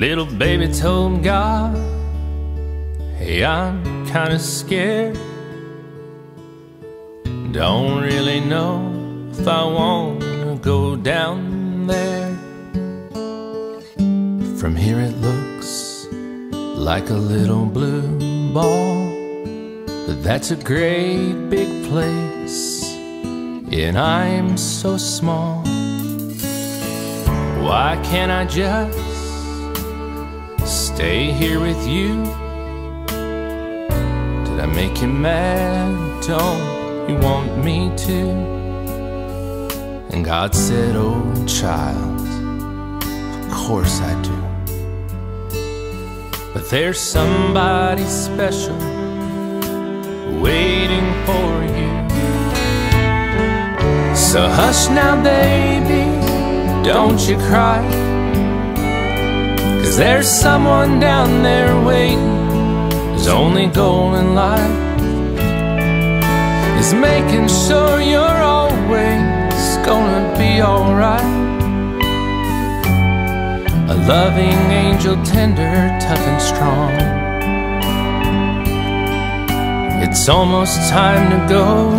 Little baby told God, Hey, I'm kinda scared. Don't really know if I wanna go down there. From here it looks like a little blue ball, but that's a great big place, and I'm so small. Why can't I just stay here with you? Did I make you mad? Don't you want me to? And God said, Oh, child, of course I do. But there's somebody special waiting for you. So hush now, baby, don't you cry. Cause there's someone down there waiting. His only goal in life is making sure you're always gonna be alright. A loving angel, tender, tough and strong. It's almost time to go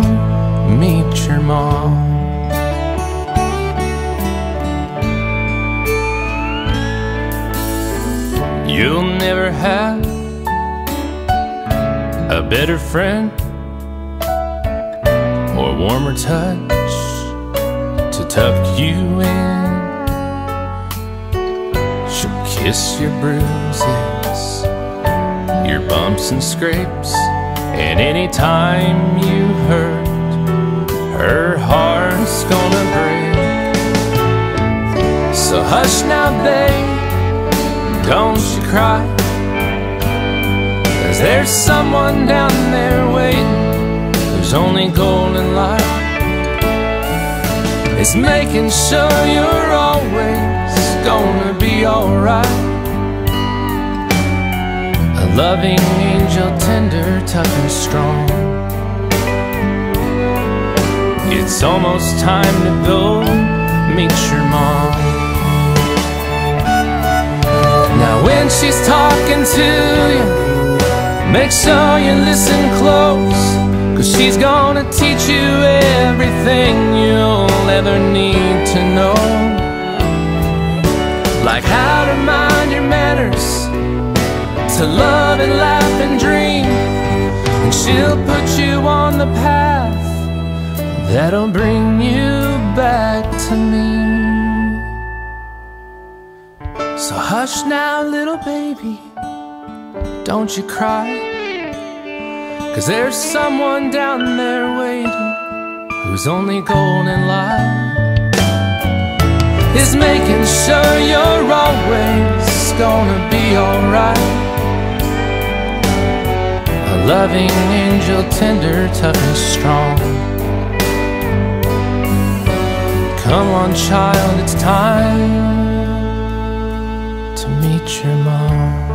meet your mom. You'll never have a better friend or warmer touch to tuck you in. She'll kiss your bruises, your bumps and scrapes, and anytime you hurt, her heart's gonna break. So hush now, babe, don't you cry. Cause there's someone down there waiting whose only goal in life is making sure you're always gonna be alright. A loving angel, tender, tough and strong. It's almost time to go meet your mom. She's talking to you, make sure you listen close. Cause she's gonna teach you everything you'll ever need to know. Like how to mind your manners, to love and laugh and dream. And she'll put you on the path that'll bring you back to me. So hush now, little baby, don't you cry. Cause there's someone down there waiting whose only goal in life is making sure you're always gonna be alright. A loving angel, tender, tough and strong. Come on, child, it's time 去吗